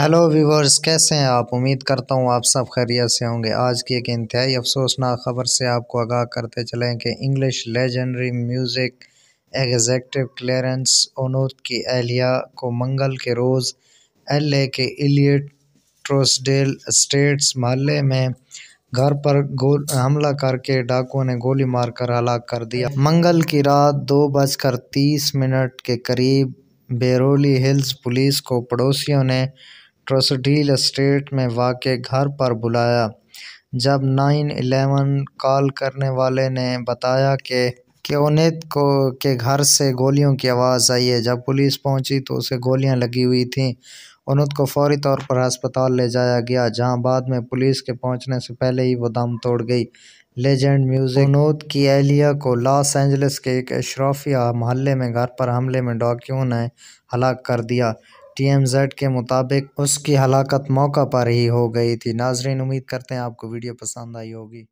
Hello viewers کیسے ہیں آپ؟ امید کرتا ہوں آپ سب خیریت سے ہوں گے۔ آج کی ایک انتہائی افسوسناک خبر سے آپ کو آگاہ کرتے چلیں کہ English legendary music executive Clarence Avant کی اہلیہ کو منگل کے روز ایل اے کے ایلیٹ ٹروسڈیل اسٹیٹس محلے میں گھر پر گول حملہ کر کے ڈاکوؤں نے گولی مار کر ہلاک کر دیا۔ منگل کی رات دو بج کر تیس منٹ کے قریب بیورلی ہلز پولیس کو پڑوسیوں نے ٹروسڈیل اسٹیٹ میں واقع گھر پر بلایا۔ جب نائن الیون کال کرنے والے نے بتایا کہ اونیت کے گھر سے گولیوں کی آواز آئی ہے، جب پولیس پہنچی تو اسے گولیاں لگی ہوئی تھیں۔ اونوت کو فوری طور پر ہسپتال لے جایا گیا، جہاں بعد میں پولیس کے پہنچنے سے پہلے ہی وہ دم توڑ گئی۔ لیجنڈ میوزک اونوت کی اہلیہ کو لاس اینجلس کے ایک اشرافیہ محلے میں گھر پر حملے میں ڈاکوؤں نے ہلاک کر دیا۔ ٹی ایم زیڈ کے مطابق اس کی ہلاکت موقع پر ہی ہو گئی تھی۔ ناظرین، امید کرتے ہیں آپ کو ویڈیو پسند آئی ہوگی۔